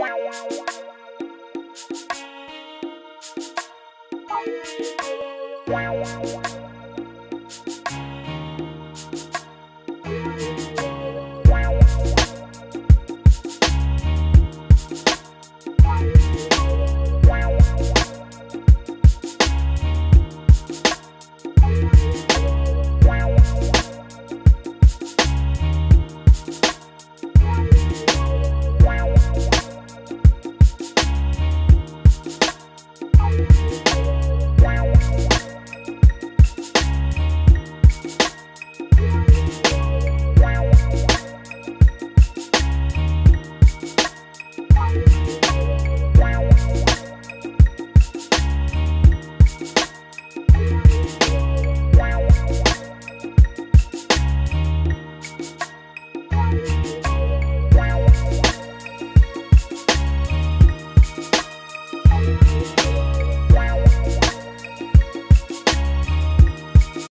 Wow, wow, wow.